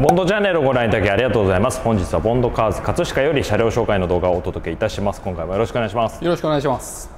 ボンドチャンネルをご覧いただきありがとうございます。本日はボンドカーズ葛飾より車両紹介の動画をお届けいたします。今回もよろしくお願いします。よろしくお願いします。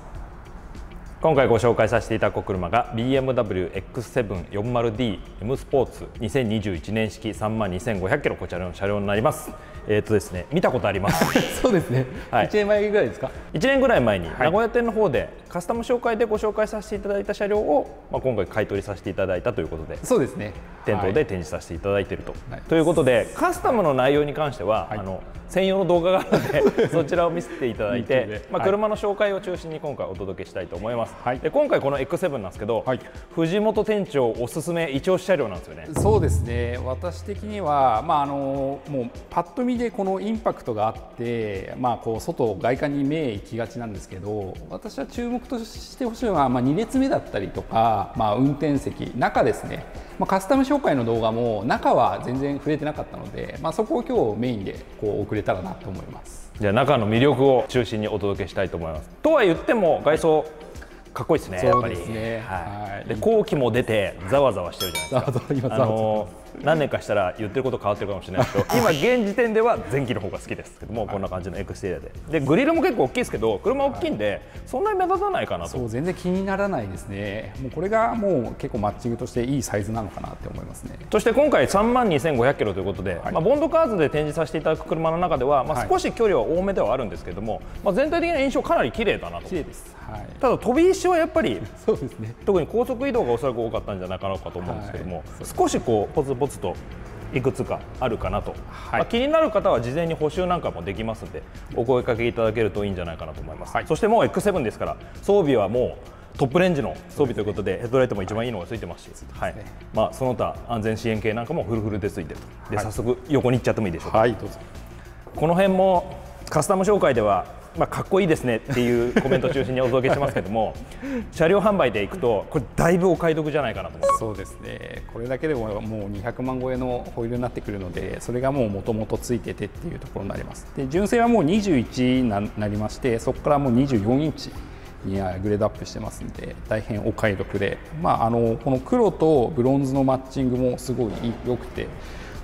今回ご紹介させていただく車が BMW X740D M スポーツ2021年式3万2500キロこちらの車両になります。えっ、ー、とですね見たことあります。そうですね、はい、1年前ぐらいですか？1年ぐらい前に名古屋店の方でカスタム紹介でご紹介させていただいた車両を、まあ、今回買い取りさせていただいたということでそうですね。店頭で展示させていただいていると、はい、ということでカスタムの内容に関しては、はい、あの専用の動画があるので そちらを見せていただいて、まあ、車の紹介を中心に今回お届けしたいと思います、はい、で今回この X7 なんですけど、はい、藤本店長おすすめ一押し車両なんですよね。そうですね。私的には、まあ、あのもうパッと見でこのインパクトがあって、まあ、こう外外観に目いきがちなんですけど私は注目としてほしいのは、まあ、2列目だったりとか、まあ、運転席中ですねまあ、カスタム紹介の動画も中は全然触れてなかったので、まあ、そこを今日メインでこう送れたらなと思いますじゃあ中の魅力を中心にお届けしたいと思いますとは言っても外装かっこいいですね、やっぱり。ね、はい。で後期も出てざわざわしてるじゃないですか。あの何年かしたら言ってること変わってるかもしれないけど 今現時点では前期の方が好きですけども、こんな感じのエクステリアで。でグリルも結構大きいですけど車大きいんで、そんなに目立たないかなと。そう全然気にならないですね。もうこれがもう結構マッチングとしていいサイズなのかなって思いますね。そして今回3万2500キロということで、はい、まあ、ボンドカーズで展示させていただく車の中では、まあ、少し距離は多めではあるんですけども、まあ、全体的な印象かなり綺麗だなと。綺麗です、はい、ただ飛び石はやっぱりそうですね。特に高速移動がおそらく多かったんじゃないかなと思うんですけども、はい、少しこうポツポツといくつかあるかなと、はい、まあ、気になる方は事前に補修なんかもできますのでお声かけいただけるといいんじゃないかなと思います、はい、そしてもう X7 ですから装備はもうトップレンジの装備ということでヘッドライトも一番いいのがついてますし、はい。まあ、その他安全支援系なんかもフルフルでついて。るとで、早速横に行っちゃってもいいでしょうか、はい、どうぞ。この辺もカスタム紹介ではまあ、かっこいいですねっていうコメント中心にお届けしますけども車両販売でいくとこれだいぶお買い得じゃないかなとそうですね。これだけでももう200万超えのホイールになってくるのでそれがもうもともとついててっていうところになります。で純正はもう21になりましてそこからもう24インチにグレードアップしてますんで大変お買い得で、まあ、あのこの黒とブロンズのマッチングもすごい良くて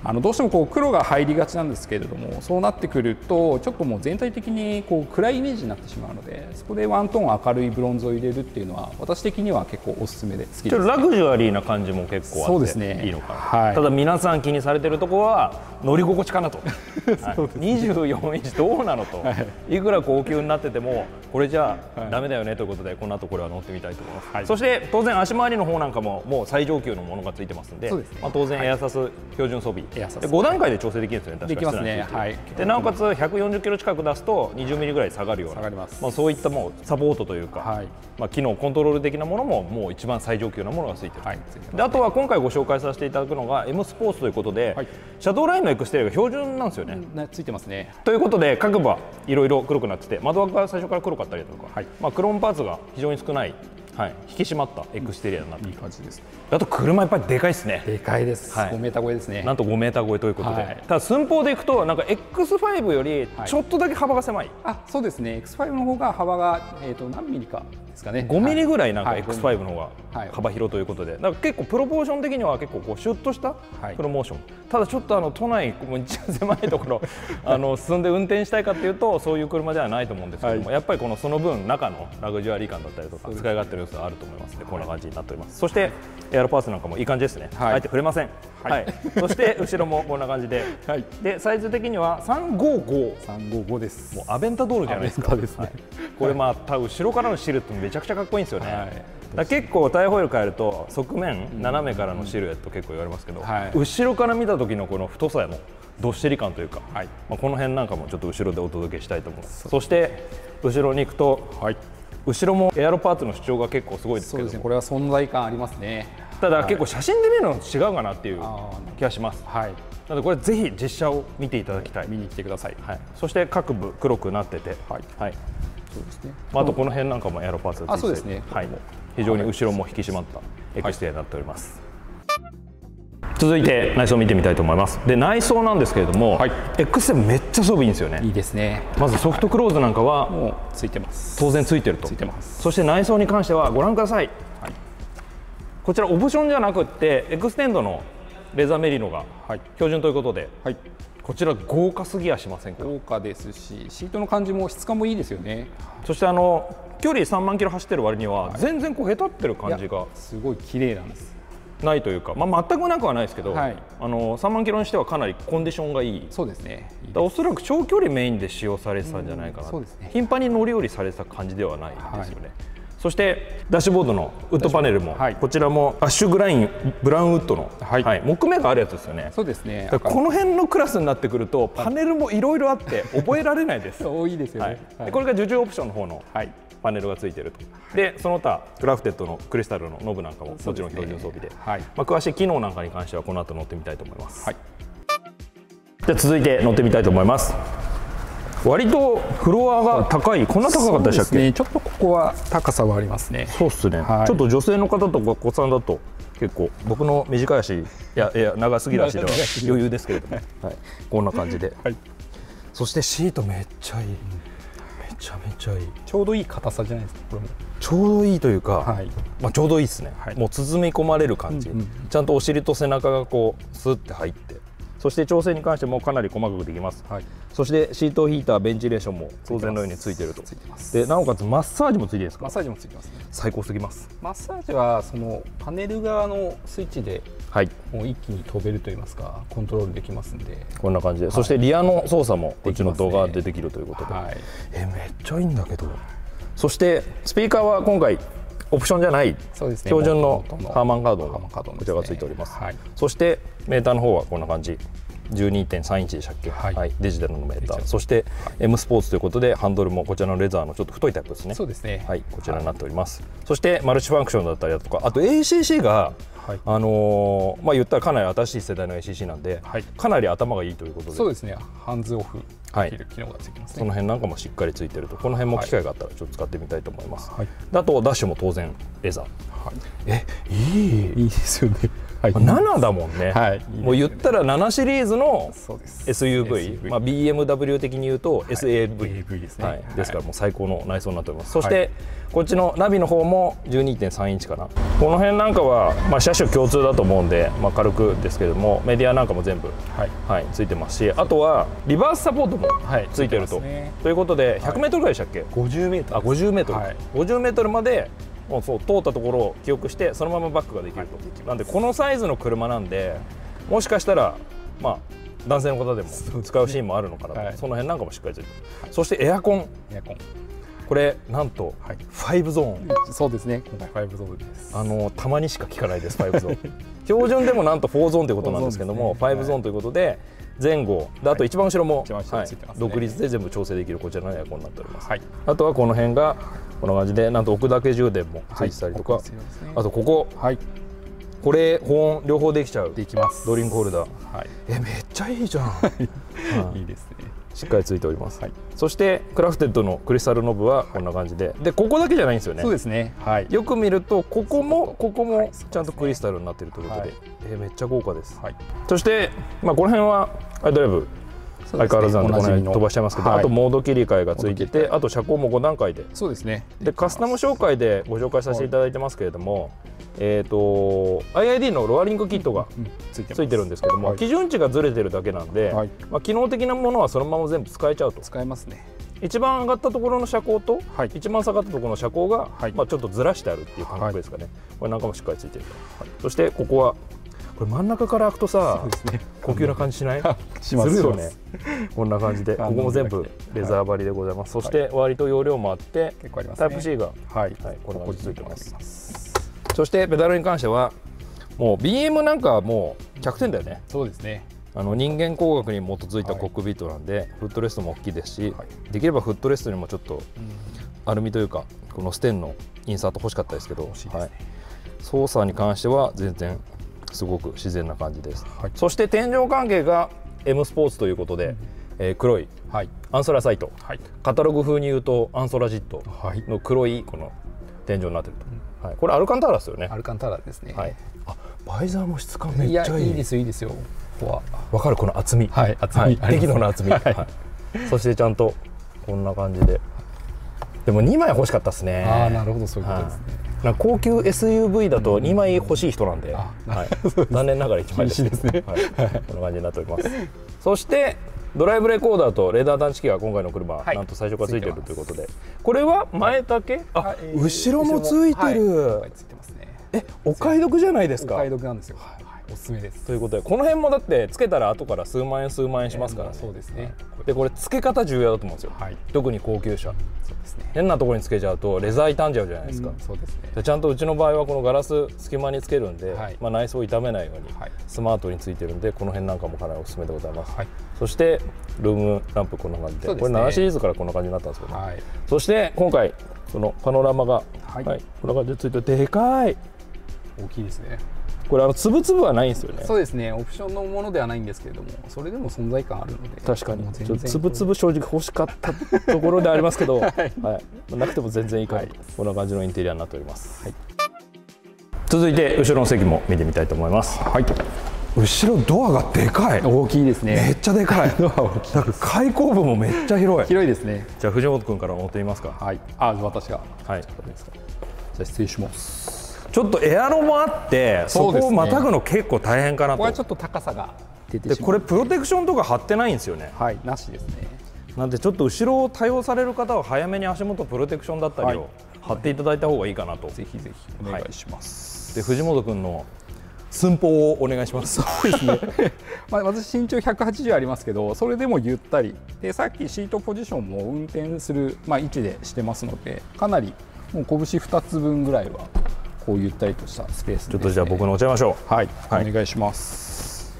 あのどうしてもこう黒が入りがちなんですけれどもそうなってくるとちょっともう全体的にこう暗いイメージになってしまうのでそこでワントーン明るいブロンズを入れるっていうのは私的には結構おすすめで好きです、ね、ラグジュアリーな感じも結構あっていいのかな、はい、ただ皆さん気にされてるところは乗り心地かなと、はい、24インチどうなのと、はい、いくら高級になっててもこれじゃあだめだよねということでこの後これは乗ってみたいと思います、はい、そして当然足回りの方なんかももう最上級のものがついてますんで、ね、まあ、当然エアサス標準装備、はい、5段階で調整できるんですよねできますね、は。い、でなおかつ140キロ近く出すと20ミリぐらい下がるようなまあ、そういったもうサポートというか、はい、まあ、機能コントロール的なものももう一番最上級なものがついてる、はい、であとは今回ご紹介させていただくのが M スポーツということで、はい、シャドーラインのエクステリアが標準なんですよね、うん、ついてますね。ということで各部はいろいろ黒くなってて窓枠が最初から黒かったりとか、はい。まあ、クロームパーツが非常に少ないはい、引き締まったエクステリアになっていい感じです、あと車やっぱりでかいですね。でかいです、はい、5メーター超えですね。なんと5メーター超えということで、はい、ただ寸法でいくとなんか X5 よりちょっとだけ幅が狭い、はい、あそうですね。X5 の方が幅が、えーと、何ミリかですかね。5ミリぐらいなんか X5 の方が幅広ということで、だから結構プロポーション的には結構こうシュッとしたプロモーション、ただちょっとあの都内も一番狭いところ あの進んで運転したいかというとそういう車ではないと思うんですけども、やっぱりこのその分中のラグジュアリー感だったりとか使い勝手の良さがあると思いますのでこんな感じになっております。そしてエアロパーツなんかもいい感じですね、はい、あえて触れません、はい、はい、そして後ろもこんな感じで、はい、でサイズ的には355 355です。もうアベンタドールじゃないですか。ですね、はい、これまた後ろからのシルエットめちゃくちゃかっこいいんですよね、だ結構タイホイール変えると側面斜めからのシルエット結構言われますけど、はい、後ろから見た時のこの太さのどっしり感というか、はい、まあ、この辺なんかもちょっと後ろでお届けしたいと思います。そして後ろに行くと、はい、後ろもエアロパーツの主張が結構すごいですけど。ね。これは存在感ありますね。ただ、結構写真で見るのと違うかなっていう気がします。はい。なのでこれぜひ実写を見ていただきたい。見に来てください、はい、そして各部黒くなってて。はい、はい、そうですね。あとこの辺なんかもエアロパーツがついてそうですね。はい。非常に後ろも引き締まったエクステリアになっております、続いて内装を見てみたいと思います。で内装なんですけれども、はい、X7 めっちゃ装備いいんですよね。いいですね。まずソフトクローズなんかはもうついてます。当然ついてると。ついてます。そして内装に関してはご覧ください、はい、こちらオプションじゃなくってエクステンドのレザーメリノが標準ということで、はい、こちら豪華すぎやしませんか？豪華ですしシートの感じも質感もいいですよね。そしてあの距離3万キロ走ってる割には全然こうへたってる感じがすごい綺麗なんです。ないというか、まあ、全くなくはないですけど、はい、あの3万キロにしてはかなりコンディションがいい。そうですね。おそらく長距離メインで使用されてたんじゃないかな、そうですね、頻繁に乗り降りされてた感じではないですよね。はいそしてダッシュボードのウッドパネルも、はい、こちらもアッシュグラインブラウンウッドの、はい。はい、木目があるやつですよね。そうですね。この辺のクラスになってくるとパネルもいろいろあって覚えられないです。多いですよね。はい、これが受注オプションの方の、はい、パネルがついていると、でその他クラフテッドのクリスタルのノブなんかももちろん標準装備で、はい。まあ、詳しい機能なんかに関してはこの後乗ってみたいと思います、はい、じゃ続いて乗ってみたいと思います割とフロアが高いこんな高かったでしたっけ、ね、ちょっとここは高さはありますね。そうっすね、はい、ちょっと女性の方とかお子さんだと結構僕の短い足いやいや長すぎる足では余裕ですけれども、はい、こんな感じで、はい、そしてシートめっちゃいい、ちゃめちゃいい。ちょうどいい硬さじゃないですかこれも。ちょうどいいというか、はい、まあ、ちょうどいいですね、はい、もう包み込まれる感じ、うんうん、ちゃんとお尻と背中がこうスッて入ってそして調整に関してもかなり細かくできます、はい、そしてシートヒーターベンチレーションも当然のようについてると。でなおかつマッサージもついていいですか？マッサージもついてます、ね、最高すぎます。マッサージはそのパネル側のスイッチではい、もう一気に飛べると言いますかコントロールできますんで。こんな感じで、はい、そしてリアの操作もこっちの動画でできるということで、ねはい、えめっちゃいいんだけどそしてスピーカーは今回オプションじゃない、ね、標準のハーマンカードこちらがついております、はい、そしてメーターの方はこんな感じ。12.3インチでしたっけ、はい、はい、デジタルのメーター。そして、はい、M スポーツということでハンドルもこちらのレザーのちょっと太いタイプですね。そうですね。はい。こちらになっております、はい、そしてマルチファンクションだったりだとかあと ACC がはい、あのー、まあ言ったらかなり新しい世代の ACC なんで、はい、かなり頭がいいということで。そうですね。ハンズオフできる機能がついてます、ね、その辺なんかもしっかりついてると。この辺も機会があったらちょっと使ってみたいと思います、はい、あとダッシュも当然レザ。ー、はい、えいいいいですよねはい、7だもんね、はい、もう言ったら7シリーズの SUV, まあ、BMW 的に言うと SAV、はい。ですね。はい、ですからもう最高の内装になっております、そして、こっちのナビの方も12.3インチかな。この辺なんかは、まあ、車種共通だと思うんで、まあ、軽くですけれどもメディアなんかも全部、はい。はい、ついてますしあとはリバースサポートもついてると、ね、ということで 100m ぐらいでしたっけ、はい、50m あ 50m、はい、50m までもうそう通ったところを記憶してそのままバックができると、はい、なんでこのサイズの車なんでもしかしたらまあ男性の方でも使うシーンもあるのかなと、はい、その辺なんかもしっかりついてはい、そしてエアコン。エアコン。これなんと5ゾーン、そうですね。今回5ゾーンです。あのたまにしか聞かないです5ゾーン。標準でもなんと4ゾーンということなんですけども、ね、5ゾーンということで、前後であと一番後ろも、はい、独立で全部調整できるこちらのエアコンになっております、はい、あとはこの辺がこんな感じでなんと置くだけ充電もついてたりとか、はいね、あとここ、はい、これ保温両方できちゃう。できます。ドリンクホルダー、はい、えめっちゃいいじゃん、い。い。ですね。しっかりついております、はい、そしてクラフテッドのクリスタルノブはこんな感じで、でここだけじゃないんですよね。そうですね、はい、よく見るとここもここもちゃんとクリスタルになっているということで、はい、えー、めっちゃ豪華です、はい、そして、まあ、この辺はアイドライブ相変わらずなんでこの辺飛ばしちゃいますけど、はい、あとモード切り替えがついててあと車高も5段階で。そうですね。でカスタム紹介でご紹介させていただいてますけれども、えーと、IID のロアリングキットがついてるんですけども、はい、基準値がずれてるだけなんで、はい、まあ、機能的なものはそのまま全部使えちゃうと。使えますね。一番上がったところの車高と、はい、一番下がったところの車高が、まあ、ちょっとずらしてあるっていう感覚ですかね、これなんかもしっかりついてると、そしてここはこれ真ん中から開くとさ、ね、高級な感じしない？します。るよね。こんな感じで。ここも全部レザー張りでございます、そして割と容量もあってタイプ C が、はい。はい、この感じついてます。そしてペダルに関してはもう BM なんかはもう100点だよね。そうですね。あの人間工学に基づいたコックビットなんで、はい、フットレストも大きいですし、はい、できればフットレストにもちょっとアルミというかこのステンのインサート欲しかったですけど、ね、はい、操作に関しては全然すごく自然な感じです、はい、そして天井関係が M スポーツということで、うん、えー、黒い、はい、アンソラサイト、はい、カタログ風に言うとアンソラジットの黒いこの天井になってると、はい、これアルカンタラですよね。アルカンタラですね、はい、あバイザーも質感めっちゃいい。いいですいいですよ。わかる？この厚み。はい厚み、はい、適度な厚み、はい、そしてちゃんとこんな感じで。でも2枚欲しかったですね。ああなるほど。そういうことですね、高級 SUV だと2枚欲しい人なんで、はい、残念ながら1枚です。ですね、はい、こんな感じになっております。そしてドライブレコーダーとレーダー探知機が今回の車、はい、なんと最初からついてるということで。これは前丈、あ、えー、後ろもついてる、ついてますね。えお買い得じゃないですか。お買い得なんですよ、はいおすすめです。ということでこの辺もだってつけたら後から数万円数万円しますから、ね。えー、そうですね。でこれ付け方重要だと思うんですよ、はい、特に高級車。そうですね。変なところにつけちゃうとレザー傷んじゃうじゃないですか、うん、そうですね。ちゃんとうちの場合はこのガラス隙間につけるんで、はい、まあ、内装を傷めないように、スマートについてるんでこの辺なんかもかなりおすすめでございます、はい、そしてルームランプこんな感じで、ね、これ7シリーズからこんな感じになったんですけど、はい、そして今回そのパノラマが、はい。こんな感じでついてでかい。大きいですねこれあのつぶつぶはないんですよね。そうですね。オプションのものではないんですけれどもそれでも存在感あるので。確かに。つぶつぶ正直欲しかったところでありますけど、はい、はい、なくても全然いいかなと、はい、こんな感じのインテリアになっております、はい、続いて後ろの席も見てみたいと思います。はい。後ろドアがでかい。大きいですね。めっちゃでかい。ドア大きいなんか開口部もめっちゃ広い。広いですね。じゃあ藤本君から持ってみますか。はい。あ私が。はい。じゃあ失礼しますちょっとエアロもあってそこをまたぐの結構大変かなと。これはちょっと高さが出てでこれプロテクションとか貼ってないんですよね。はいなしですね。なんでちょっと後ろを多用される方は早めに足元プロテクションだったりを貼っていただいた方がいいかなと、ぜひぜひお願いします、はい、で藤本君の寸法をお願いします。そうですね。まあ私身長180ありますけどそれでもゆったり。でさっきシートポジションも運転する、まあ、位置でしてますのでかなりもう拳2つ分ぐらいはこうゆったりとしたスペース、ね、ちょっとじゃあ僕のお茶ましょう。はい、はい、お願いします。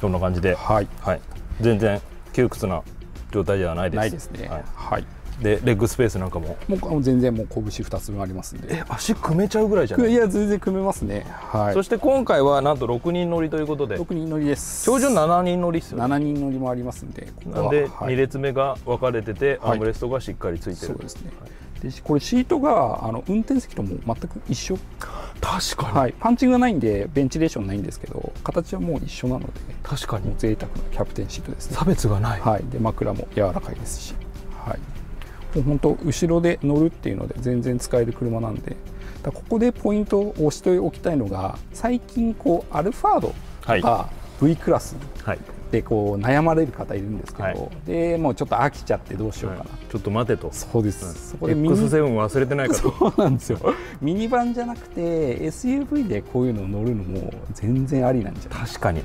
こんな感じで？はい、はい、全然窮屈な状態ではないです。ないですね。はい、はい。でレッグスペースなんかも？もう全然もう拳2つ分ありますんで。え足組めちゃうぐらいじゃない？いや全然組めますね。はい。そして今回はなんと6人乗りということで。6人乗りです。標準7人乗りっすよ、ね、7人乗りもありますんでなんで2列目が分かれてて、アームレストがしっかりついてる、そうですね、はいでこれシートがあの運転席とも全く一緒。確かに、はい、パンチングがないんでベンチレーションないんですけど形はもう一緒なので確かに。贅沢なキャプテンシートですね。差別がない、はい、で枕も柔らかいですし、はい、もう本当後ろで乗るっていうので全然使える車なんで。ここでポイントを押しておきたいのが最近こうアルファードとか V クラス、はい、でこう悩まれる方いるんですけど、はい、でもうちょっと飽きちゃってどうしようかな、はい、ちょっと待てと。そうです、そこで X7 忘れてないかと。そうなんですよ。ミニバンじゃなくて SUV でこういうの乗るのも全然ありなんじゃない？確かに。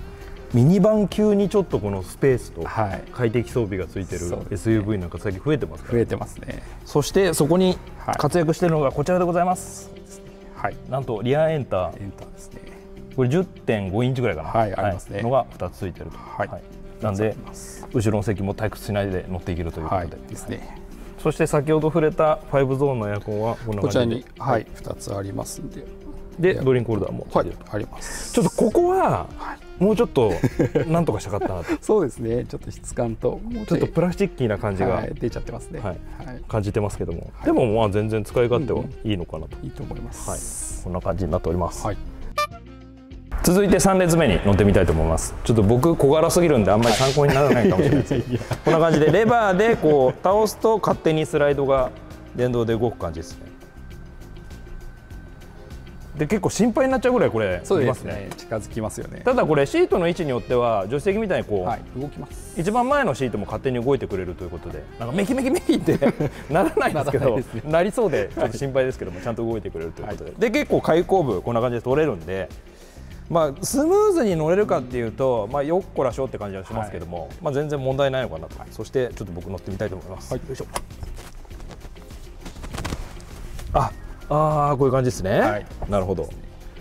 ミニバン級にちょっとこのスペースと快適装備がついてる SUV なんか最近増えてます、ね、増えてますね。そしてそこに活躍しているのがこちらでございます、はい、なんとリアエンター。エンターですねこれ10.5インチぐらいかな、はい、ありますね、のが2つついてると、はい、なんで後ろの席も退屈しないで乗っていけるということで、ですね。そして先ほど触れた5ゾーンのエアコンはこんな感じで。こちらに、はい、2つありますんで。でドリンクホルダーも。はい。あります。ちょっとここは、もうちょっとなんとかしたかったなと。そうですね。ちょっと質感とちょっとプラスチッキーな感じが、はい、出ちゃってますね、はい。感じてますけども、でもまあ全然使い勝手はいいのかなと、いいと思います、はい、こんな感じになっております、はい続いて3列目に乗ってみたいと思います。ちょっと僕小柄すぎるんであんまり参考にならないかもしれないです。こんな感じでレバーでこう倒すと勝手にスライドが電動で動く感じですね。で結構心配になっちゃうぐらいこれそうですね、ね、近づきますよね。ただこれシートの位置によっては助手席みたいにこう、はい、動きます。一番前のシートも勝手に動いてくれるということでなんかメキメキメキって ならないんですけどなりそうでちょっと心配ですけども、ちゃんと動いてくれるということで、はい、で結構開口部こんな感じで取れるんでまあ、スムーズに乗れるかっていうと、まあ、よっこらしょって感じはしますけども、はい、まあ、全然問題ないのかなと、はい、そしてちょっと僕乗ってみたいと思います。はい、よいしょ。ああこういう感じですね、はい、なるほど。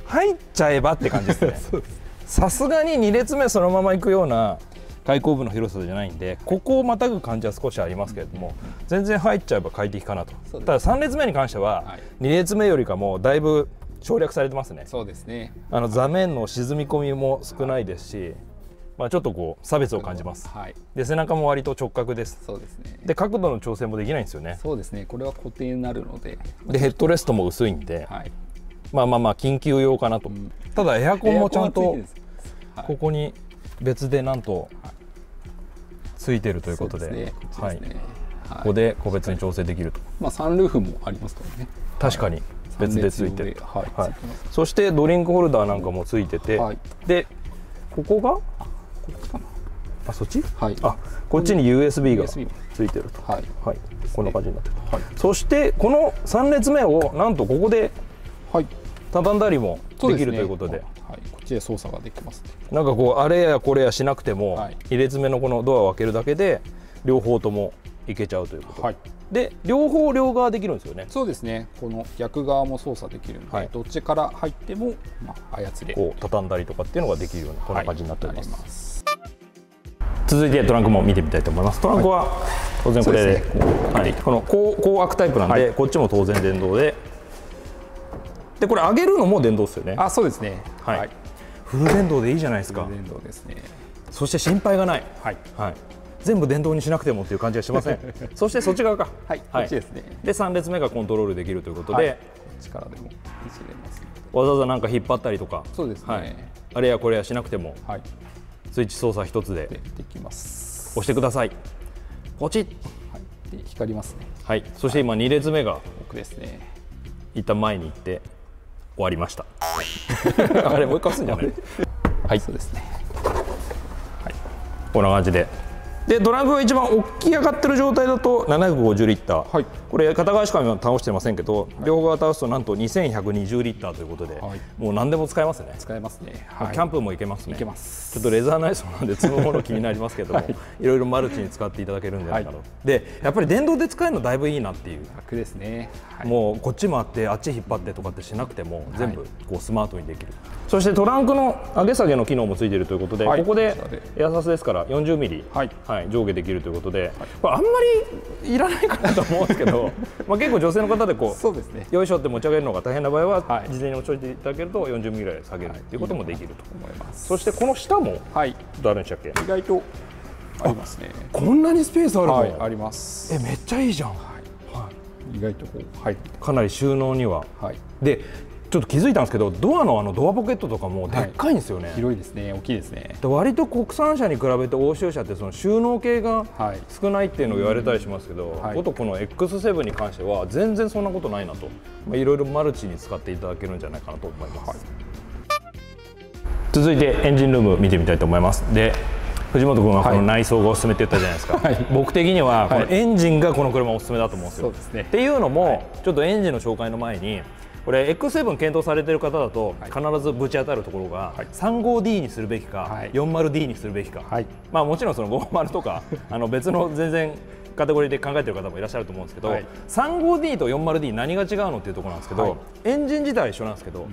入っちゃえばって感じですね。さすがに2列目そのまま行くような開口部の広さじゃないんでここをまたぐ感じは少しありますけれども、全然入っちゃえば快適かなと。ただ3列目に関しては2列目よりかもだいぶ省略されてますね。そうですね。あの座面の沈み込みも少ないですし、まあ、ちょっとこう差別を感じます、はい、で背中も割と直角です。そうですね。で角度の調整もできないんですよね。そうですね。これは固定になるので。でヘッドレストも薄いんで、はい、まあまあまあ緊急用かなと、うん、ただエアコンもちゃんとここに別でなんとついてるということで、ね、はい、ここで個別に調整できると、まあサンルーフもありますからね。確かに別でついてる、はい、はい、そしてドリンクホルダーなんかもついてて、はい、でここが？あそっち、はい、あこっちに USB がついてると、はい。はい、こんな感じになってる、はい、そしてこの3列目をなんとここで畳んだりもできるということで、ね、はい、こっちで操作ができます、ね、なんかこうあれやこれやしなくても、はい、入れ目のこのドアを開けるだけで両方ともいけちゃうということ、はい、で両方両側できるんですよね。そうですね。この逆側も操作できるので、はい、どっちから入っても、まあ、操れこう畳んだりとかっていうのができるようなこんな感じになっております、はい続いてトランクも見てみたいと思います。トランクは当然これで,、はい、この高高圧タイプなんで、はい、こっちも当然電動で。でこれ上げるのも電動ですよね。あそうですね。はい、フル電動でいいじゃないですか。フル電動ですね。そして心配がない。はい、はい、全部電動にしなくてもっていう感じはしません。そしてそっち側か。はい、はい、こっちですね。で3列目がコントロールできるということで、はい、力でもいじれます、ね、わざわざなんか引っ張ったりとか。そうですね、はい、あれやこれやしなくても、はい、スイッチ操作一つで。できます。押してください。ポチッ、はい、で光りますね。はい。そして今2列目が奥ですね。一旦前に行って終わりました。あれもう一回押すんじゃない？はい。そうですね。はい。こんな感じででドラムが一番大きい上がってる状態だと750リッター、はい、これ片側しか倒してませんけど、はい、両側倒すとなんと2120リッターということで、はい、もう何でも使えますね。使えますね、はい、キャンプも行けますね。行けます。ちょっとレザー内装なんで積むもの気になりますけども、はい、いろいろマルチに使っていただけるんじゃないかと、でやっぱり電動で使えるのだいぶいいなっていう。楽ですね、もうこっちもあってあっち引っ張ってとかってしなくても全部こうスマートにできる、そしてトランクの上げ下げの機能もついているということで、ここでエアサスですから40ミリ、はい。上下できるということで、これあんまりいらないかなと思うんですけど まあ結構女性の方でこうそうです、ね、よいしょって持ち上げるのが大変な場合は、はい、事前に持ち上げていただけると40ミリぐらい下げるとい。うこともできると。思います、そしてこの下も、はい、どうあるんでしたっけ？意外とありますね。こんなにスペースあるの、はい、あります。えめっちゃいいじゃん、はい。はい、意外とこう、はい、かなり収納には、はい、でちょっと気づいたんですけどドアのあのドアポケットとかもでっかいんですよね、はい、広いですね。大きいですね。割と国産車に比べて欧州車ってその収納系が少ないっていうのを言われたりしますけど、はい、ことこの X7 に関しては全然そんなことないなと、まあ、いろいろマルチに使っていただけるんじゃないかなと思います、はい、続いてエンジンルーム見てみたいと思います。で藤本君はこの内装がおすすめって言ったじゃないですか、はい、僕的にはこのエンジンがこの車おすすめだと思うんですよ、ね、っていうのも、ちょっとエンジンの紹介の前にこれ X7 検討されている方だと必ずぶち当たるところが、はい、35D にするべきか、はい、40D にするべきか、はい、まあ、もちろんその50とか あの別の全然カテゴリーで考えている方もいらっしゃると思うんですけど、はい、35D と 40D 何が違うのっていうところなんですけど、エンジン自体は一緒なんですけど、うん。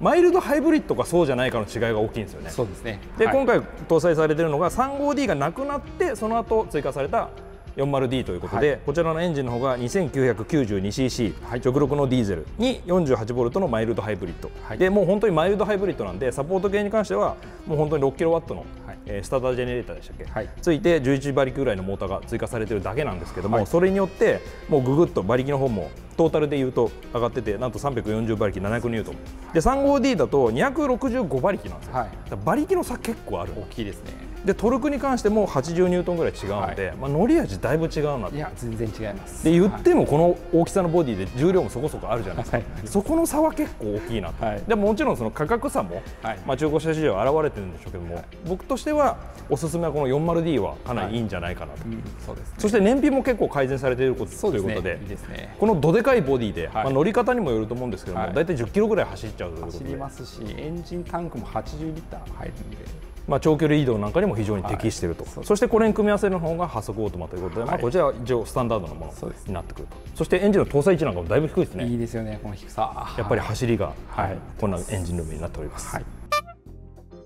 マイルドハイブリッドかそうじゃないかの違いが大きいんですよね。そうですね。で、はい、今回搭載されているのが 35D がなくなってその後追加された 40D ということで、はい、こちらのエンジンの方が 2992cc、はい、直6のディーゼルに 48V のマイルドハイブリッド、はい、でもう本当にマイルドハイブリッドなんでサポート系に関してはもう本当に 6kW の、はい。えー、スタータージェネレーターでしたっけ、はい、ついて11馬力ぐらいのモーターが追加されているだけなんですけども、それによってもうぐぐっと馬力の方もトータルでいうと上がっててなんと340馬力700ニュートン。で 35D だと265馬力なんですよ、馬力の差結構ある。大きいですねでトルクに関しても80ニュートンぐらい違うので、はい、まあ、乗り味だいぶ違うないや全然違います。で言ってもこの大きさのボディで重量もそこそこあるじゃないですか、はい、そこの差は結構大きいなと、はい、でももちろんその価格差も、まあ、中古車市場現れてるんでしょうけども、僕としてはおすすめはこの 40D はかなりいいんじゃないかなと、うん、そうです、ね、そして燃費も結構改善されていることということで、ね、このどでかいボディで、まあ、乗り方にもよると思うんですけども、大体10キロぐらい走っちゃうということで。走りますしエンジンタンクも80リッター入るんでまあ、長距離移動なんかにも非常に適していると、はい、そしてこれに組み合わせる方が加速オートマということで、はい、まあ、こちらは一応スタンダードなものになってくると。そしてエンジンの搭載位置なんかもだいぶ低いですね。いいですよねこの低さ。やっぱり走りが、はい、こんなエンジンルームになっております、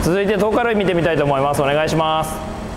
続いて遠から見てみたいと思います。お願いします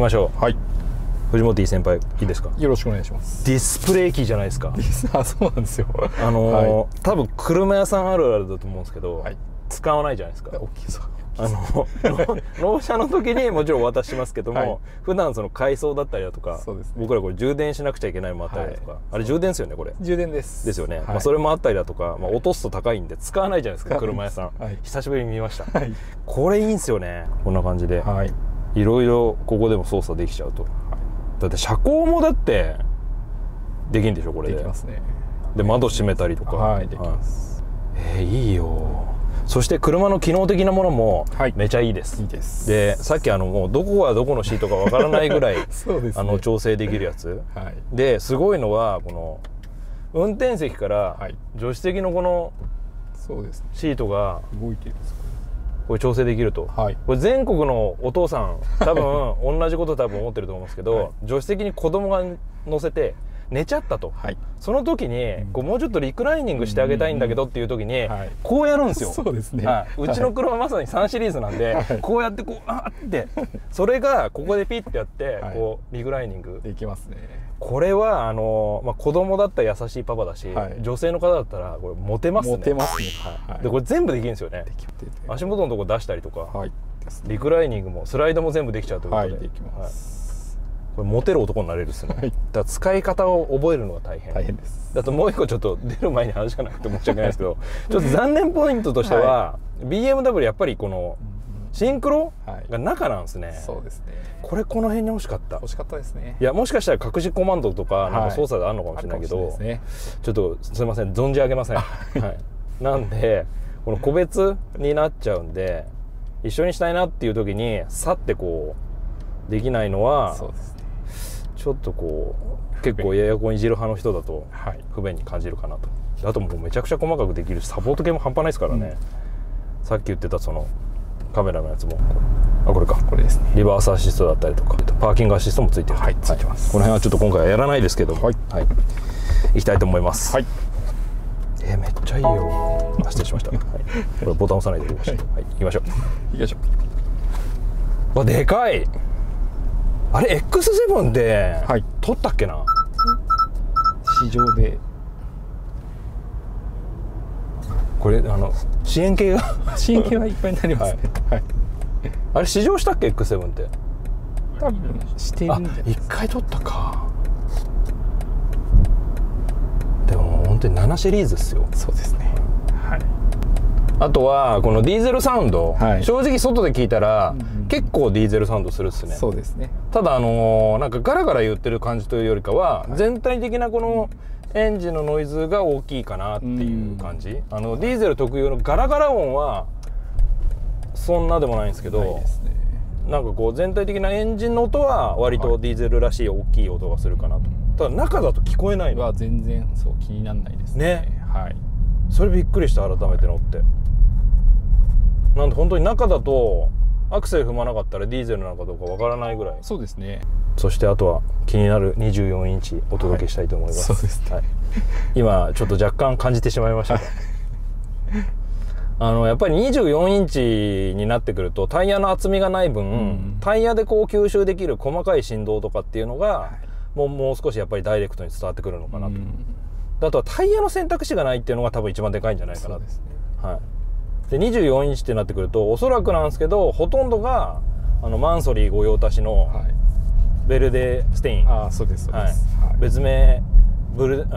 きましょう。はい。藤本先輩いいですか？よろしくお願いします。ディスプレイ機じゃないですか？あそうなんですよ。あのーはい。多分車屋さんあるあるだと思うんですけど、はい。使わないじゃないですか。大きいぞ。あの 納車の時にもちろんお渡ししますけども、はい。普段その改装だったりだとか、そうですね。僕らこれ充電しなくちゃいけないもあったりだとか、はい。あれ充電ですよねこれ。充電です。ですよね、はい。まあ、それもあったりだとか、まあ、落とすと高いんで使わないじゃないですか車屋さん、はい。久しぶりに見ました、はい。これいいんですよね。こんな感じで、はいいろいろここでも操作できちゃうと。だって車高もだってできんでしょこれで。できますね。で窓閉めたりとか。はいできます。えーいいよ。そして車の機能的なものもはい。めちゃいいです、いいです。でさっきあのもうどこがどこのシートかわからないぐらいね。あの調整できるやつ。はい。ですごいのはこの運転席からはい。助手席のこのシートが動いてるんですこれ調整できると、はい。これ全国のお父さん 多分同じこと多分思ってると思うんですけど、はい。助手席に子供が乗せて寝ちゃったと、はい。その時にこうもうちょっとリクライニングしてあげたいんだけどっていう時にはい。こうやるんですよ。そうですね。はい、うちの車まさに3シリーズなんで、こうやってこうあーって。それがここでピッてやってはい。こうリクライニング。できますねこれはあの、まあ、子供だったら優しいパパだし、はい。女性の方だったらこれモテますね。モテますね。はい。でこれ全部できるんですよね。足元のとこ出したりとか、はい。リクライニングもスライドも全部できちゃうということで、はいできます。はい。これモテる男になれるっすね、はい。だ使い方を覚えるのが大変。大変です。だともう一個ちょっと出る前に話がなくて申し訳ないですけど ちょっと残念ポイントとしては、BMW やっぱりこのシンクロ？はい。が中なんですね、そうですね。これこの辺に欲しかった。惜しかったですね。いやもしかしたら隠しコマンドとかなんか操作であるのかもしれないけど、あるかもしれないね。ちょっとすいません存じ上げません、はい、なんでこの個別になっちゃうんで一緒にしたいなっていう時にさってこうできないのはそうですね。ちょっとこう結構エアコンいじる派の人だとはい。不便に感じるかなと。あともうめちゃくちゃ細かくできるしサポート系も半端ないですからね、さっき言ってたそのカメラのやつもあこれか。これですね。リバースアシストだったりとか。パーキングアシストもついてると。はいついてます。この辺はちょっと今回はやらないですけども。はい。はい、いきたいと思います。はい。えーめっちゃいいよ。あ失礼しました、はい、これボタン押さないでおきましょうはい、行きましょう。よいしょわでかい。あれ X7 で、はい。撮ったっけな？市場でこれあの支援系が支援系はいっぱいになりますね。はい。あれ試乗したっけ？X7 って。多分してるあんじゃない一回撮ったか。でも本当に7シリーズですよ。そうですね。はい。あとはこのディーゼルサウンド、はい。正直外で聞いたら、んうん結構ディーゼルサウンドするっすね。そうですね。ただあのーなんかガラガラ言ってる感じというよりかは、全体的なこのエンジンのノイズが大きいかなっていう感じ、あのディーゼル特有のガラガラ音はそんなでもないんですけどなんかこう全体的なエンジンの音は割とディーゼルらしい大きい音がするかなと、ただ中だと聞こえないの。は全然そう気にならないですね。ね。はい。それびっくりした改めて乗って。なんで本当に中だとアクセル踏まなかったらディーゼルなのかどうかわからないぐらい。そうですね。そしてあとは気になる24インチお届けしたいと思います、はい。そうですね。はい。今ちょっと若干感じてしまいました。があのやっぱり24インチになってくるとタイヤの厚みがない分、ん。タイヤでこう吸収できる細かい振動とかっていうのが、もうもう少しやっぱりダイレクトに伝わってくるのかなと、うん。あとはタイヤの選択肢がないっていうのが多分一番でかいんじゃないかなと。そうですね。はい、で24インチってなってくるとおそらくなんですけどほとんどがあのマンソリー御用達のはい。ベルデステイン、ああそうですそうはいです、はい。別名ブルん？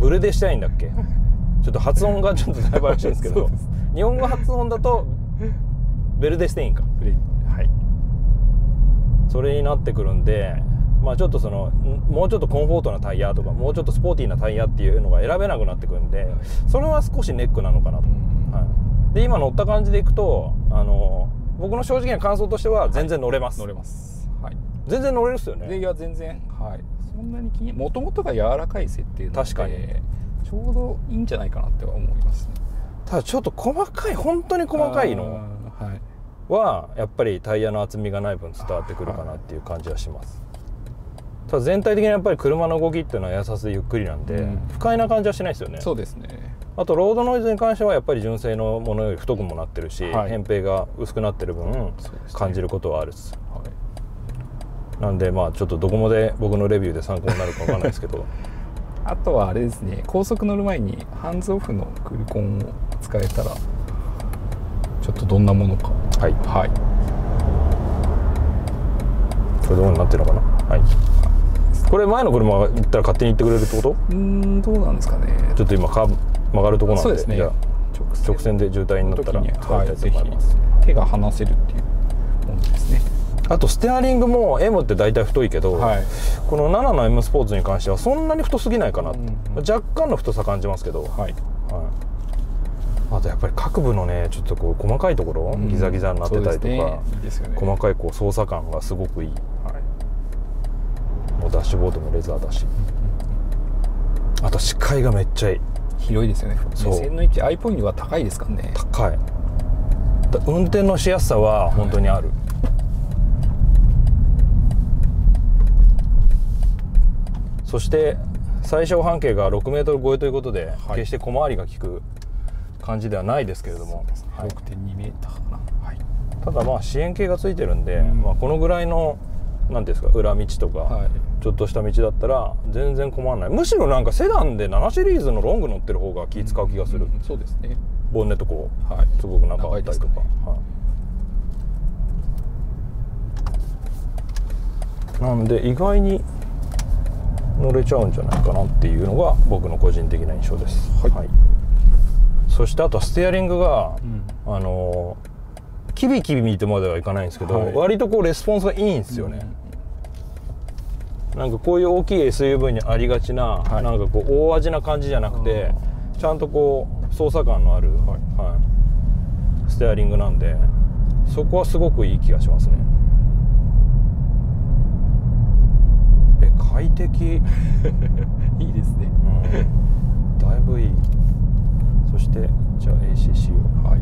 ブルデシュタインだっけ？ちょっと発音が ちょっとだいぶ怪しいんですけど日本語発音だとベルデステインか。はい。それになってくるんでまあちょっとそのんもうちょっとコンフォートなタイヤとかもうちょっとスポーティーなタイヤっていうのが選べなくなってくるんでそれは少しネックなのかなと、うんはい、で今乗った感じでいくとあの僕の正直な感想としては全然乗れます、乗れます。はい。全然乗れるっすよね。でいや全然。はい。そんなに気にもともとが柔らかい設定なので確かに。ちょうどいいんじゃないかなっては思います。ねただちょっと細かい本当に細かいのはい。はやっぱりタイヤの厚みがない分伝わってくるかなっていう感じはします。ただ全体的にやっぱり車の動きっていうのは優しくゆっくりなんで、うん。不快な感じはしないですよね。そうですねあとロードノイズに関してはやっぱり純正のものより太くもなってるし、はい。扁平が薄くなってる分感じることはあるっす。はい。なんでまあちょっとどこまで僕のレビューで参考になるかわかんないですけど。あとはあれですね高速乗る前にハンズオフのクルコンを使えたらちょっとどんなものか。はい。はい。これどうなってるのかな？はい。これ前の車が行ったら勝手に行ってくれるってこと？うんどうなんですかね。ちょっと今カーブ曲がるところなんですね。じゃあ直線。で渋滞になったら時に使いたいとぜひ思います、手が離せるっていうものですね。あとステアリングも M って大体太いけど、はい。この7の M スポーツに関してはそんなに太すぎないかな、ん。若干の太さ感じますけど、はい。はい。あとやっぱり各部のねちょっとこう細かいところ、うん。ギザギザになってたりとか、ねね。細かいこう操作感がすごくいい。もうダッシュボードもレザーだし、あと視界がめっちゃいい広いですよね。目線の位置 iPhone には高いですからね。高い。だ運転のしやすさは本当にある、そして最小半径が6メートル超えということで、はい。決して小回りが利く感じではないですけれども、はい。6.2メーターかな。はい。ただまあ支援系がついてるんで、ん。まあ、このぐらいのなんていうんですか裏道とか、はいちょっとした道だったら全然困らない。むしろなんかセダンで7シリーズのロング乗ってる方が気使う気がする、うんそうですね。ボンネットこう、はい。すごく中あったりとか、ね。はい、なんで意外に乗れちゃうんじゃないかなっていうのが僕の個人的な印象です、はい。そしてあとはステアリングが、ん。あのーキビキビ見てまではいかないんですけど、はい。割とこうレスポンスがいいんですよね、なんかこういう大きい SUV にありがちな、はい。なんかこう大味な感じじゃなくてちゃんとこう操作感のある、はい。はい。ステアリングなんでそこはすごくいい気がしますね。え快適、いいですね。うん、だいぶいい。そしてじゃあ ACC を。はい。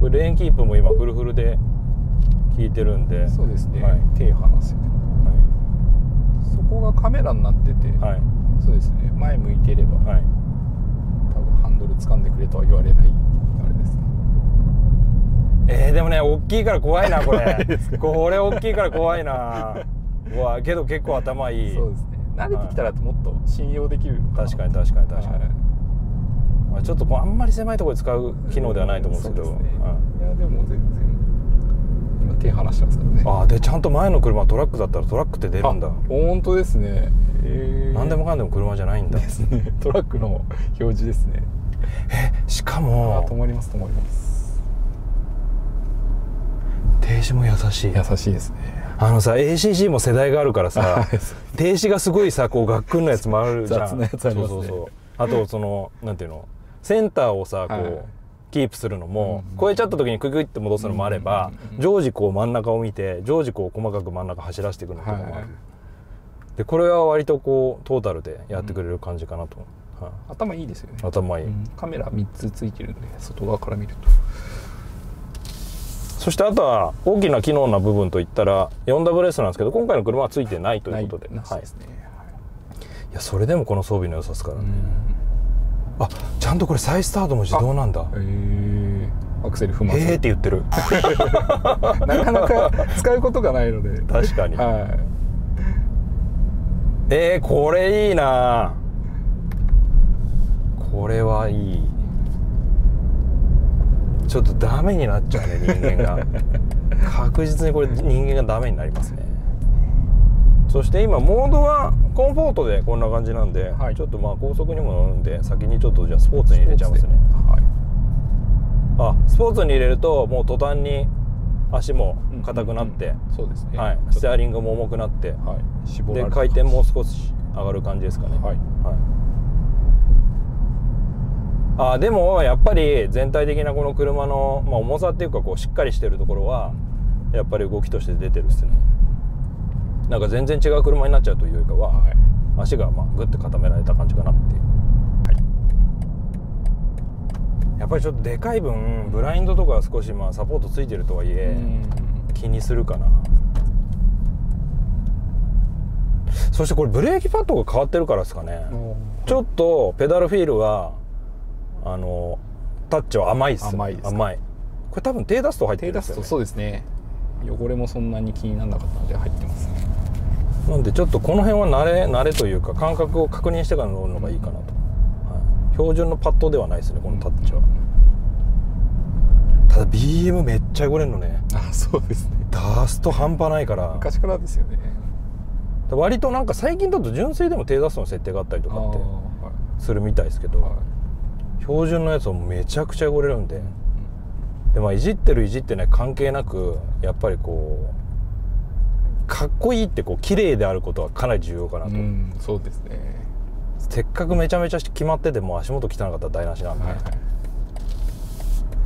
これレーンキープも今フルフルで効いてるんで。そうですね、はい。手離せてそこがカメラになってて、はい。そうですね。前向いていれば、はい、はい多分ハンドル掴んでくれとは言われない。あれですね。えー、でもね大きいから怖いなこれ。これ大きいから怖いな。うわけど結構頭いい。そうですね。慣れてきたらもっと信用できる確かに確かに確かに、はい。まあ、ちょっとこうあんまり狭いところで使う機能ではないと思うんですけど。そうですね。い。やでも全然今手離してますからね。ああでちゃんと前の車はトラックだったらトラックって出るんだ。あ本当ですね。え何でもかんでも車じゃないんだ。ですね。トラックの表示ですね。しかあも止まります止まります。停止も優しい。優しいですね。あのさ ACC も世代があるからさ はい停止がすごいさこうガックンのやつもあるじゃん。雑なやつありますね。そうそうそう。あとそのなんていうの？センターをさこう、はいキープするのも、うん超えちゃった時にクイクイって戻すのもあれば、常時こう真ん中を見て常時こう細かく真ん中走らせていくのとかもある、はいでこれは割とこうトータルでやってくれる感じかなと、はい。頭いいですよね。頭いい、うん。カメラ3つついてるんで外側から見ると。そしてあとは大きな機能な部分といったら 4WS なんですけど今回の車はついてないということで。はいなしですね、い。やそれでもこの装備の良さですからね、うんあちゃんとこれ再スタートも自動なんだ？へえアクセル踏まへえせって言ってる。なかなか使うことがないので。確かに。はい。えー、これいいな。これはいい。ちょっとダメになっちゃうね人間が。確実にこれ人間がダメになりますねそして今モードはコンフォートでこんな感じなんで、はい。ちょっとまあ高速にも乗るんで先にちょっとじゃあスポーツに入れちゃいますね。はい。あスポーツに入れるともう途端に足も硬くなって、うんそうですね。はい、ステアリングも重くなって、はい。絞らで回転も少し上がる感じですかね。はい。あでもやっぱり全体的なこの車の、まあ、重さっていうかこうしっかりしてるところはやっぱり動きとして出てるっすねなんか全然違う車になっちゃうというよりかは、はい。足がまあグッて固められた感じかなっていう、やっぱりちょっとでかい分ブラインドとかは少しまあサポートついてるとはいえ、気にするかな。そしてこれブレーキパッドが変わってるからですかね。ちょっとペダルフィールはあのタッチは甘いです。甘い甘い。これ多分低ダスト入ってるんですよ、ね、そうですね。汚れもそんなに気にならなかったので入ってますねなんでちょっとこの辺は慣れ慣れというか感覚を確認してから乗るのがいいかなと、はい、標準のパッドではないですねこのタッチは、ただ BM めっちゃ汚れるのね。あそうですね。ダスト半端ないから。昔からですよね。割となんか最近だと純正でも低ダストの設定があったりとかってするみたいですけど、はい、標準のやつはめちゃくちゃ汚れるんで、でまあいじってるいじってない関係なくやっぱりこうかっこいいってこう綺麗であることはかなり重要かなと、うん、そうですね。せっかくめちゃめちゃ決まってても足元汚かったら台無しなんで、はいはい、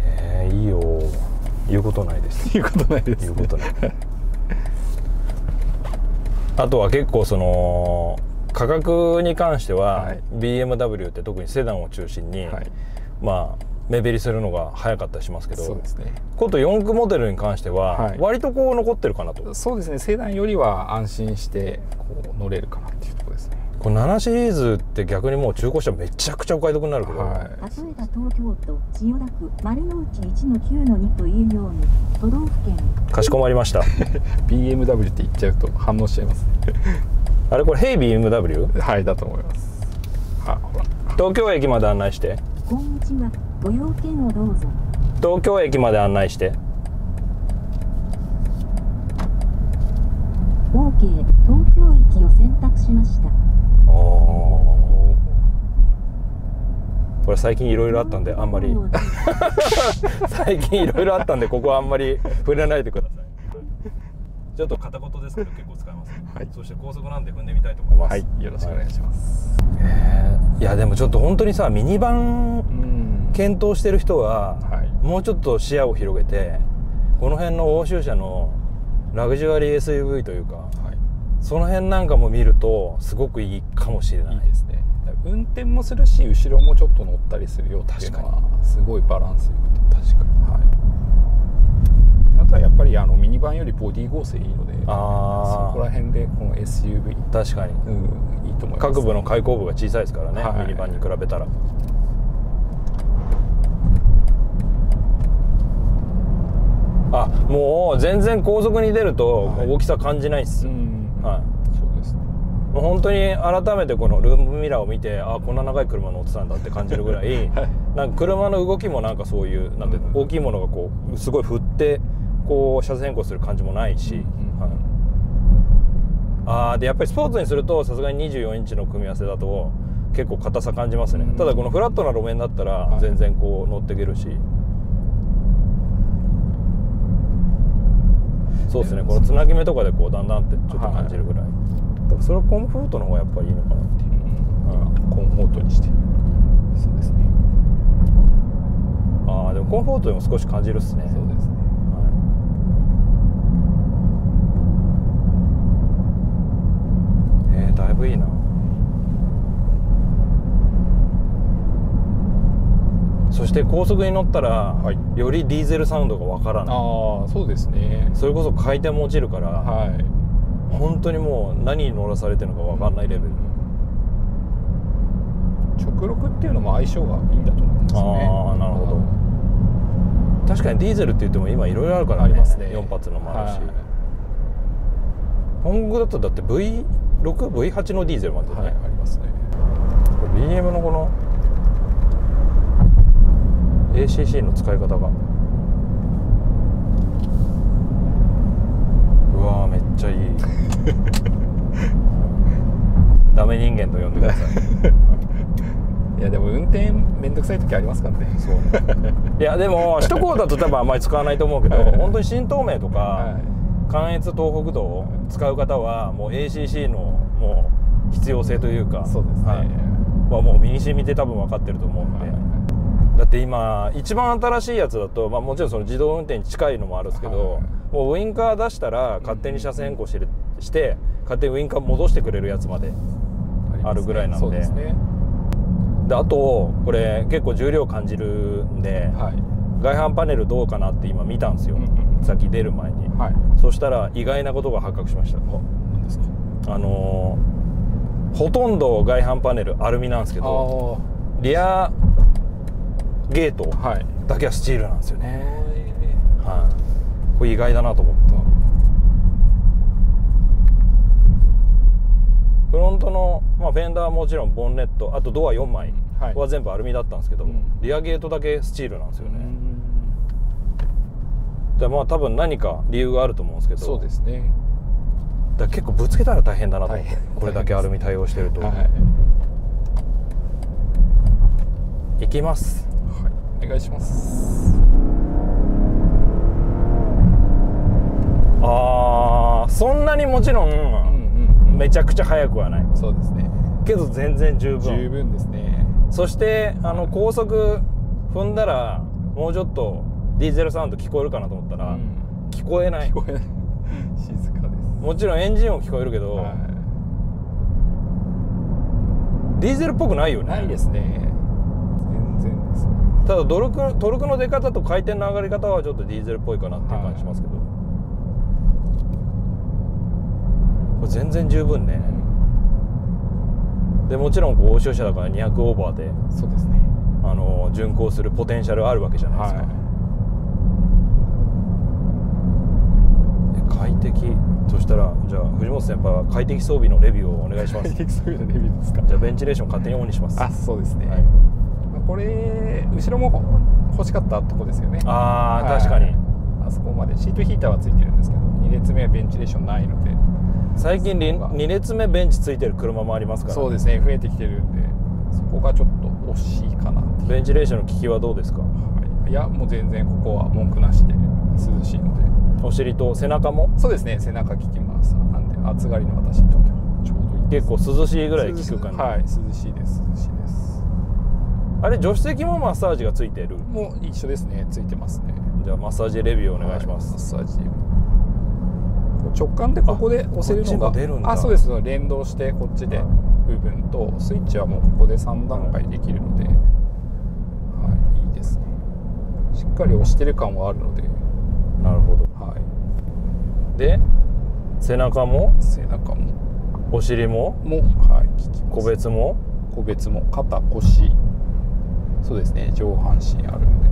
えー、いいよ。言うことないです。言うことないです、ね、言うことない。あとは結構その価格に関しては、はい、BMW って特にセダンを中心に、はい、まあ目減りするのが早かったりしますけどそうですね。こと4駆モデルに関しては割とこう残ってるかなと、はい、そうですね。セダンよりは安心してこう乗れるかなっていうところですね。この7シリーズって逆にもう中古車めちゃくちゃお買い得になるけど、はい、例えば東京都千代田区丸の内1の9の2というように都道府県。かしこまりました。BMW って言っちゃうと反応しちゃいます。あれこれ「ヘイ BMW」はいだと思います。東京駅まで案内してこんにちはご用件をどうぞ東京駅まで案内して。OK 東京駅を選択しました。これ最近いろいろあったんであんまり。最近いろいろあったんでここはあんまり触れないでくださいちょっと片言ですけど結構使えます、はい、そして高速なんで踏んでみたいと思います、はい、よろしくお願いします、えー、いやでもちょっと本当にさミニバン検討してる人は、はい、もうちょっと視野を広げてこの辺の欧州車のラグジュアリー SUV というか、はい、その辺なんかも見るとすごくいいかもしれない。いいですね。運転もするし後ろもちょっと乗ったりするよっていうのはすごいバランスよくて。確かに、はい、あとはやっぱりあのミニバンよりボディ剛性いいのであそこら辺でこの SUV 確かに、うん、いいと思います、各部の開口部が小さいですからね、はい、ミニバンに比べたら。あもう全然高速に出ると大きさ感じないっす、はい、はい、そうです。もう本当に改めてこのルームミラーを見てあこんな長い車乗ってたんだって感じるぐらい、はい、なんか車の動きもなんかそういうなんて大きいものがこうすごい振ってこう車線変更する感じもないし、うんはい、あでやっぱりスポーツにするとさすがに24インチの組み合わせだと結構硬さ感じますね、うん、ただこのフラットな路面だったら全然こう乗っていけるし、そうですね。このつなぎ目とかでこうだんだんってちょっと感じるぐらい、だからそれはコンフォートの方がやっぱりいいのかなっていう、うん、コンフォートにして。そうですね。ああでもコンフォートでも少し感じるっすね。そうですねえー、だいな。そして高速に乗ったら、はい、よりディーゼルサウンドがわからない。ああそうですね。それこそ回転も落ちるから、はい、本当にもう何に乗らされてるのかわかんないレベル、直録っていうのも相性がいいんだと思いますね。ああなるほど。確かにディーゼルって言っても今いろいろあるからね。ありますね4発のもあるし、はい、本国だとだって V6V8 のディーゼルまでね、はい、ありますね。BM のこの ACC の使い方が。うわめっちゃいい。ダメ人間と呼んでください。いやでも運転面倒くさい時ありますからね。そういやでも首都高だと多分あんまり使わないと思うけど、はい、本当に新東名とか、はい、関越東北道を使う方はもう ACC の必要性というかそうですね、はい。まあ、もう身に染みて多分分かってると思うんで、だって今一番新しいやつだと、まあ、もちろんその自動運転に近いのもあるんですけど、はい、もうウインカー出したら勝手に車線変更してして勝手にウインカー戻してくれるやつまであるぐらいなんで。で、ね、あとこれ結構重量感じるんで、はい、外反パネルどうかなって今見たんですよ、うんうん、さっき出る前に、はい、そしたら意外なことが発覚しました。あのー、ほとんど外反パネルアルミなんですけどリアゲートだけはスチールなんですよね、はい、これ意外だなと思った。フロントの、まあ、フェンダーはもちろんボンネットあとドア4枚は全部アルミだったんですけど、うん、リアゲートだけスチールなんですよね、でまあ多分何か理由があると思うんですけどそうですねだ結構ぶつけたら大変だなと思ってこれだけアルミ対応してると、はい、いきます、はい、お願いします。ああそんなにもちろんめちゃくちゃ速くはない。そうですね。けど全然十分。十分ですね。そしてあの高速踏んだらもうちょっとディーゼルサウンド聞こえるかなと思ったら、うん、聞こえない。聞こえない。静かもちろんエンジン音聞こえるけど、はい、ディーゼルっぽくないよね。ないですね。全然です。ただトルクトルクの出方と回転の上がり方はちょっとディーゼルっぽいかなっていう感じしますけど、はい、これ全然十分ね、でもちろんこう欧州車だから200オーバーでそうですね。あの巡航するポテンシャルあるわけじゃないですか、はい。快適そしたらじゃあ藤本先輩は快適装備のレビューをお願いします。快適装備のレビューですか？じゃあベンチレーション勝手にオンにします。あそうですね、はい、これ後ろも欲しかったとこですよね。ああ、はい、確かに。あそこまで。シートヒーターはついてるんですけど2列目はベンチレーションないので。最近2列目ベンチついてる車もありますから、ね、そうですね増えてきてるんでそこがちょっと惜しいかな。ベンチレーションの効きはどうですか、はい、いやもう全然ここは文句なしで涼しいのでお尻と背中も？そうですね背中効きます。なんで暑がりの私にとってはちょうどいい結構涼しいぐらい効く感じ。はい涼しいです。涼しいです。あれ助手席もマッサージがついてる？もう一緒ですねついてますね。じゃあマッサージレビューお願いします、はい、マッサージ直感でここで押せるのが出るんだあそうです。連動してこっちで部分とスイッチはもうここで3段階できるので、はい、いいですね。しっかり押してる感はあるので。なるほどで背中も？背中も。お尻も？も。はい。個別も？個別も。肩腰。そうですね。上半身あるんで。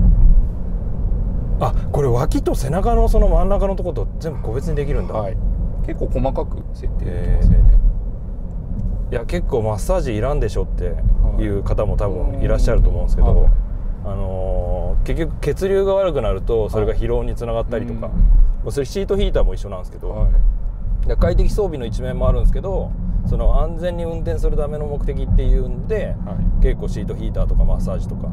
あこれ脇と背中のその真ん中のところと全部個別にできるんだ、はい、結構細かく設定できますね、いや結構マッサージいらんでしょっていう方も多分いらっしゃると思うんですけど、はい、あのー、結局血流が悪くなるとそれが疲労につながったりとか、まあ、それシートヒーターも一緒なんですけど、はい、快適装備の一面もあるんですけどその安全に運転するための目的っていうんで、はい、結構シートヒーターとかマッサージとか、は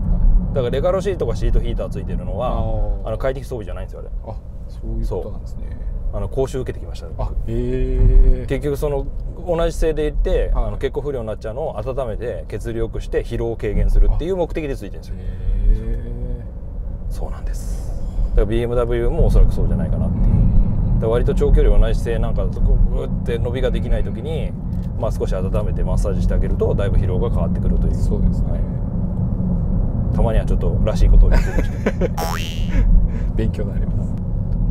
い、だからレガロシートがシートヒーターついてるのはあの快適装備じゃないんですよあれ。あそういうことなんですね。あの講習受けてきました、ね、あへえ結局その同じ姿勢でいって、はい、あの血行不良になっちゃうのを温めて血流良くして疲労を軽減するっていう目的でついてるんですよ。そうなんです。だから BMW もおそらくそうじゃないかなっていう。割と長距離同じ姿勢なんかグッて伸びができない時に、まあ、少し温めてマッサージしてあげるとだいぶ疲労が変わってくるという。そうですね、はい、たまにはちょっとらしいことを言ってみました。勉強になります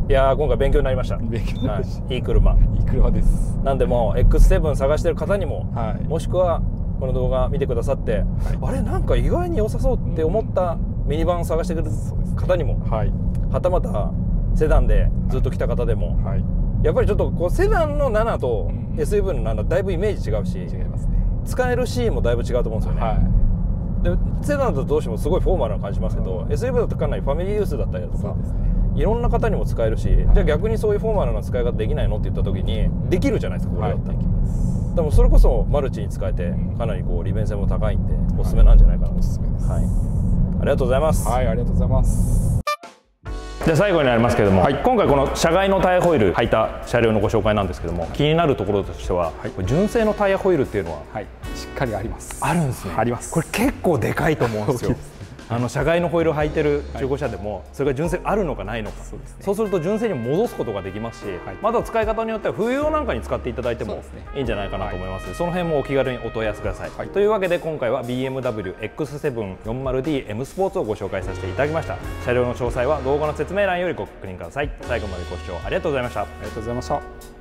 いや今回勉強になりました。勉強はい、いい車。いい車です。なんでも X7 探してる方にも、はい、もしくはこの動画見てくださって、はい、あれなんか意外に良さそうって思ったミニバンを探してくる方にも、はい、はたまたセダンでずっと来た方でも、はい、やっぱりちょっとこうセダンの7と SUV の7だいぶイメージ違うし、違いますね、使えるシーンもだいぶ違うと思うんですよね、はい、でセダンだとどうしてもすごいフォーマルな感じしますけど、うん、SUV だとかなりファミリーユースだったりだとか、ね、いろんな方にも使えるし、はい、じゃあ逆にそういうフォーマルな使い方できないのって言った時にできるじゃないですかこれだったら、はい、でもそれこそマルチに使えてかなりこう利便性も高いんでおすすめなんじゃないかなと、はい、おすすめです、はい、ありがとうございます。はいありがとうございます。じゃ最後になりますけれども、はい、今回この車外のタイヤホイール履いた車両のご紹介なんですけども気になるところとしては、はい、純正のタイヤホイールっていうのは、はい、しっかりあります。あるんですね。あります。これ結構でかいと思うんですよあの車外のホイールを履いてる中古車でも、それが純正あるのかないのか、そう、ね,、すると純正に戻すことができますし、はい、また使い方によっては冬用なんかに使っていただいてもいいんじゃないかなと思います。ので、その辺もお気軽にお問い合わせください、はい、というわけで今回は BMW X740D M スポーツをご紹介させていただきました。車両の詳細は動画の説明欄よりご確認ください。最後までご視聴ありがとうございました。ありがとうございました